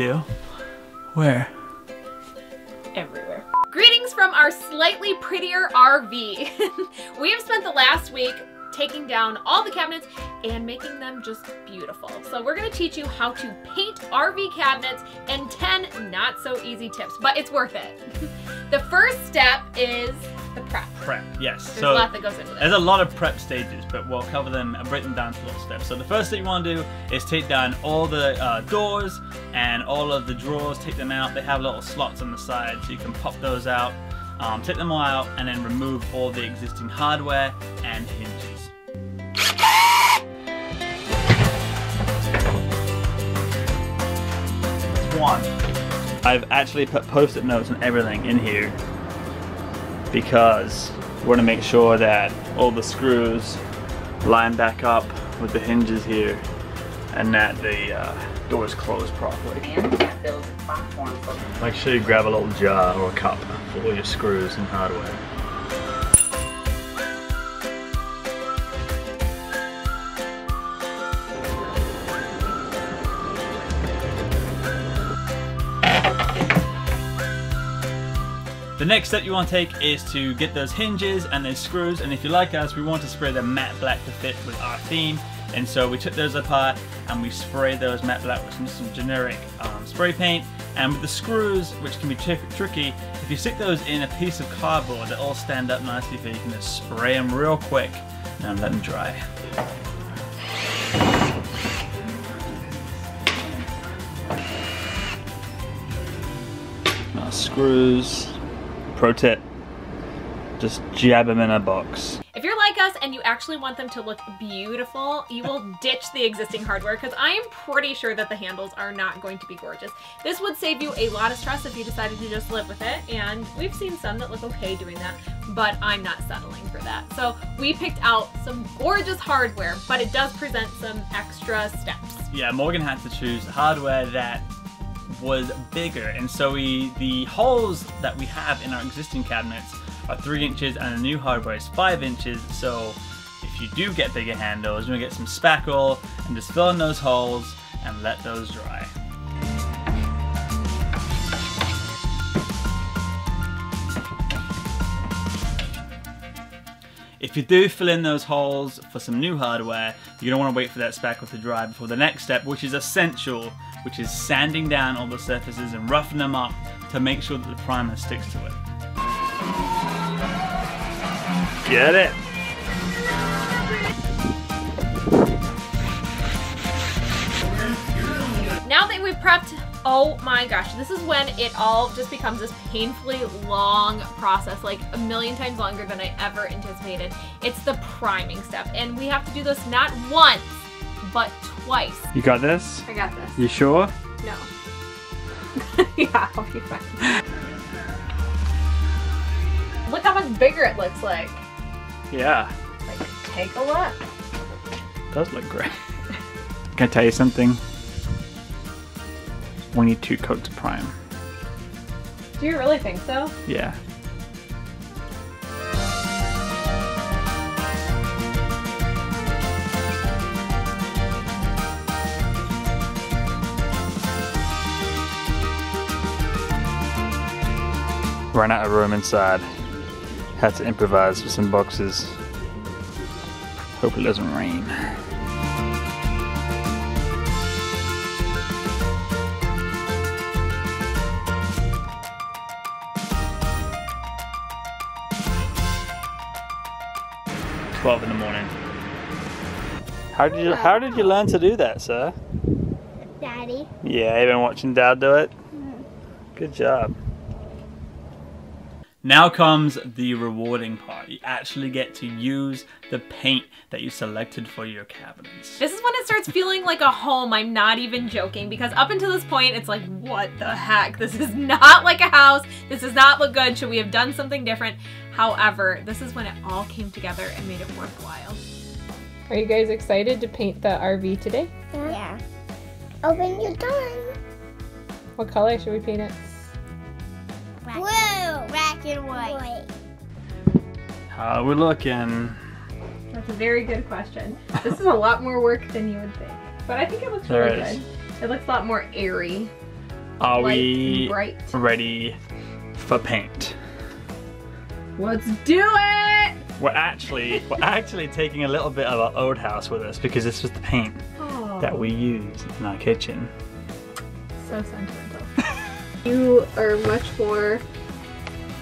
do. Where? everywhere. Greetings from our slightly prettier RV. we have spent the last week taking down all the cabinets and making them just beautiful. So we're gonna teach you how to paint RV cabinets and 10 not so easy tips, but it's worth it. the first step is the prep. Prep, yes. There's so a lot that goes into that. There's a lot of prep stages, but we'll cover them and break them down to little steps. So the first thing you want to do is take down all the uh, doors and all of the drawers, take them out. They have little slots on the side, so you can pop those out, um, take them all out, and then remove all the existing hardware and hinges. One. I've actually put post-it notes and everything in here because we want to make sure that all the screws line back up with the hinges here and that the uh, door is closed properly. And that platform for Make sure you grab a little jar or a cup for all your screws and hardware. The next step you want to take is to get those hinges and those screws and if you like us we want to spray them matte black to fit with our theme. And so we took those apart and we sprayed those matte black with some, some generic um, spray paint. And with the screws which can be tri- tricky if you stick those in a piece of cardboard they all stand up nicely so you. Can just spray them real quick. And let them dry. Now screws, pro tip, just jab them in a box. If you're like us and you actually want them to look beautiful, you will ditch the existing hardware because I am pretty sure that the handles are not going to be gorgeous. This would save you a lot of stress if you decided to just live with it, and we've seen some that look okay doing that, but I'm not settling for that. So we picked out some gorgeous hardware, but it does present some extra steps. Yeah, Morgan had to choose hardware that was bigger, and so we the holes that we have in our existing cabinets are three inches, and the new hardware is five inches. So if you do get bigger handles, you're gonna get some spackle and just fill in those holes and let those dry. If you do fill in those holes for some new hardware, you're gonna wanna wait for that spackle to dry before the next step, which is essential, which is sanding down all the surfaces and roughing them up to make sure that the primer sticks to it. Get it? Now that we've prepped, oh my gosh, this is when it all just becomes this painfully long process, like a million times longer than I ever anticipated. It's the priming step, and we have to do this not once, but twice. You got this? I got this. You sure? No. yeah, I'll be fine. Look how much bigger it looks like. Yeah, Like, take a look. does look great. Can I tell you something? We need two coats of prime. Do you really think so? Yeah. Ran out of room inside. Had to improvise with some boxes. Hope it doesn't rain. Twelve in the morning. How did you How did you learn to do that, sir? Daddy. Yeah, you been watching Dad do it. Mm-hmm. Good job. Now comes the rewarding part. You actually get to use the paint that you selected for your cabinets. This is when it starts feeling like a home. I'm not even joking because up until this point, it's like, what the heck? This is not like a house. This does not look good. Should we have done something different? However, this is when it all came together and made it worthwhile. Are you guys excited to paint the RV today? Yeah. Oh, when you're done. What color should we paint it? Blue. Black and white. Uh, How we looking? That's a very good question. This is a lot more work than you would think. But I think it looks There really it is. good. It looks a lot more airy. Are we bright. ready for paint? Let's do it! We're actually we're actually taking a little bit of our old house with us because this was the paint Oh, that we used in our kitchen. so sentimental. You are much more.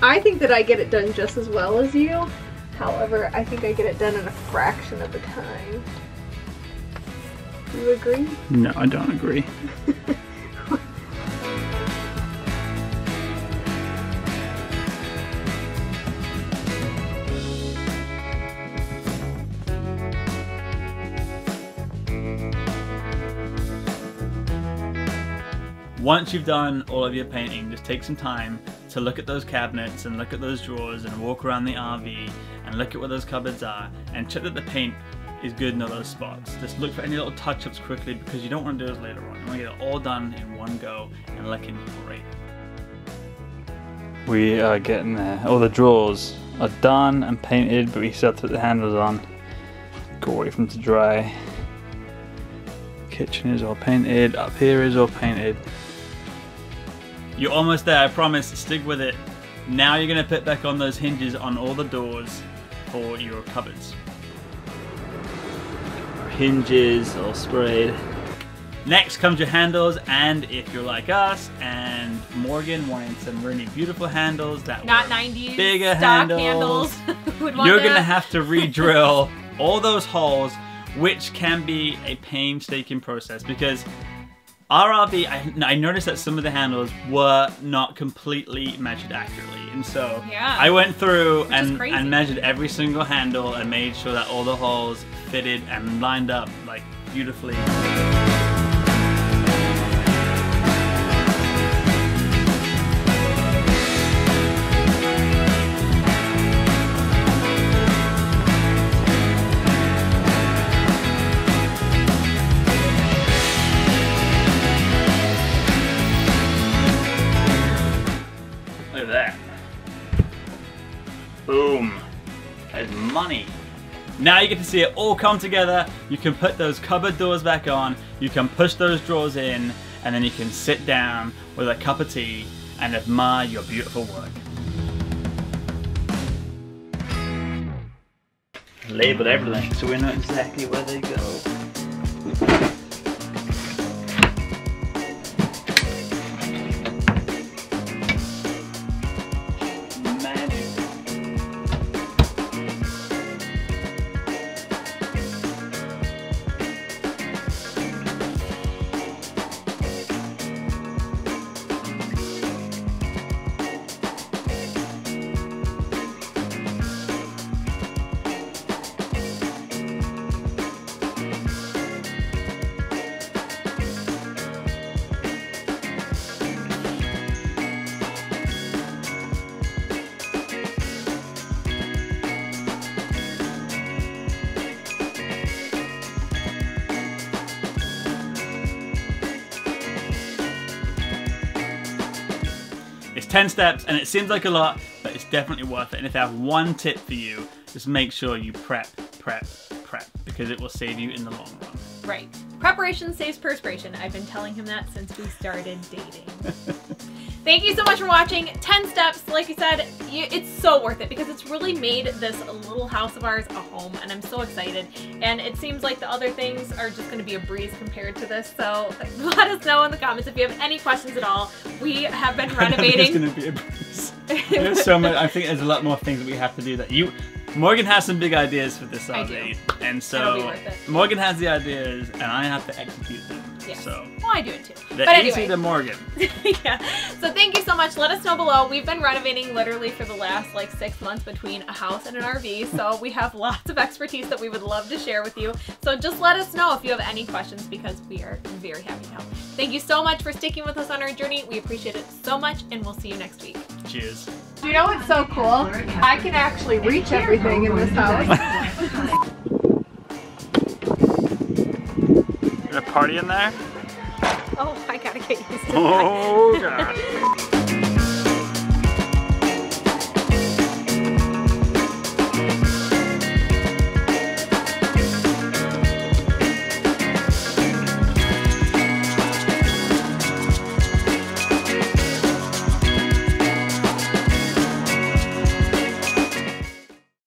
I think that I get it done just as well as you. However, I think I get it done in a fraction of the time. Do you agree? No, I don't agree. Once you've done all of your painting, just take some time to look at those cabinets and look at those drawers and walk around the RV and look at where those cupboards are and check that the paint is good in all those spots. Just look for any little touch-ups quickly because you don't want to do those later on. You want to get it all done in one go and looking great. We are getting there. All the drawers are done and painted, but we still have to put the handles on. Go away from to dry. Kitchen is all painted. Up here is all painted. You're almost there, I promise. Stick with it. Now you're going to put back on those hinges on all the doors for your cupboards. Hinges all sprayed. Next comes your handles, and if you're like us and Morgan wanted some really beautiful handles that Not were 90s bigger stock handles, handles. Would want you're gonna have to re-drill all those holes, which can be a painstaking process because RRV, I, I noticed that some of the handles were not completely measured accurately, and so Yeah. I went through and, and measured every single handle and made sure that all the holes fitted and lined up like beautifully. Boom. That's money. Now you get to see it all come together. You can put those cupboard doors back on. You can push those drawers in. And then you can sit down with a cup of tea and admire your beautiful work. Labeled everything so we know exactly where they go. It's 10 steps and it seems like a lot, but it's definitely worth it. And if I have one tip for you, just make sure you prep, prep, prep, because it will save you in the long run. Right. Preparation saves perspiration. I've been telling him that since we started dating. Thank you so much for watching. 10 steps, like I said, you, it's so worth it because it's really made this little house of ours a home and I'm so excited. And it seems like the other things are just going to be a breeze compared to this. So let us know in the comments if you have any questions at all. We have been renovating. It's renovating. gonna be a breeze. There's so much. I think there's a lot more things that we have to do. That you, Morgan has some big ideas for this. RV, and so be worth it. Morgan has the ideas, and I have to execute them. Yes. So Well, I do it too. the but anyway. to Morgan. yeah. So thank you so much. Let us know below. We've been renovating literally for the last like six months between a house and an RV. So we have lots of expertise that we would love to share with you. So just let us know if you have any questions because we are very happy to help. Thank you so much for sticking with us on our journey. We appreciate it so much and we'll see you next week. Cheers. You know what's so cool? I can actually reach everything in this house. a party in there? Oh, I gotta get used to that. Oh god.